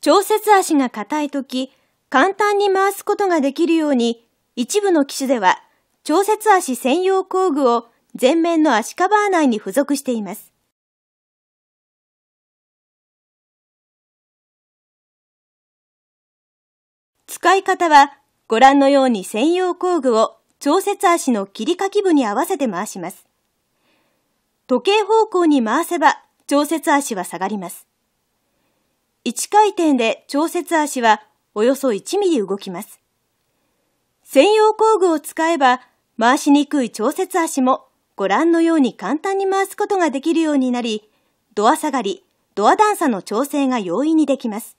調節足が硬いとき、簡単に回すことができるように、一部の機種では、調節足専用工具を前面の足カバー内に付属しています。使い方は、ご覧のように専用工具を調節足の切り欠き部に合わせて回します。時計方向に回せば調節足は下がります。1回転で調節足はおよそ1ミリ動きます。専用工具を使えば回しにくい調節足もご覧のように簡単に回すことができるようになり、ドア下がり、ドア段差の調整が容易にできます。